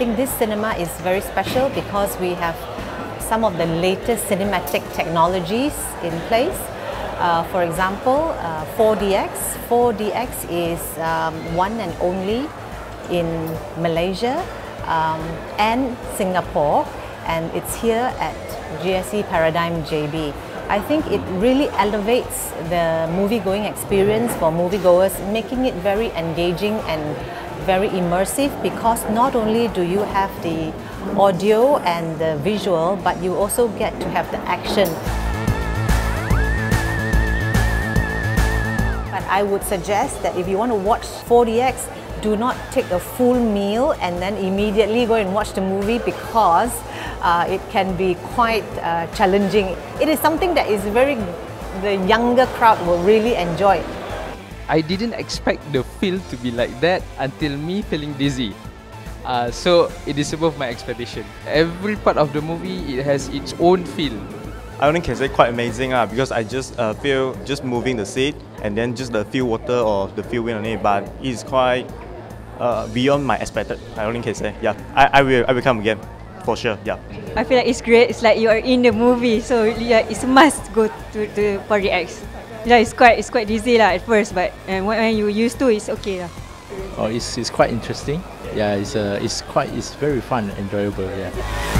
cinema is very special because we have some of the latest cinematic technologies in place. Uh, for example, uh, 4DX. 4DX is um, one and only in Malaysia um, and Singapore and it's here at GSC Paradigm JB. I think it really elevates the movie-going experience for moviegoers, making it very engaging and very immersive because not only do you have the audio and the visual, but you also get to have the action. But I would suggest that if you want to watch 4DX, do not take a full meal and then immediately go and watch the movie because uh, it can be quite uh, challenging. It is something that is very, the younger crowd will really enjoy. I didn't expect the feel to be like that until me feeling dizzy. Uh, so it is above my expectation. Every part of the movie, it has its own feel. I only can say quite amazing uh, because I just uh, feel just moving the seat and then just the feel water or the feel wind on it, but it's quite uh, beyond my expected. I only can say, yeah, I, I will I will come again for sure. Yeah. I feel like it's great. It's like you are in the movie, so yeah, it's a must go to to 4DX. Yeah, it's quite it's quite dizzy lah at first, but and when, you used to, it's okay lah. Oh, it's, it's quite interesting. Yeah, it's uh, it's quite it's very fun, enjoyable. Yeah.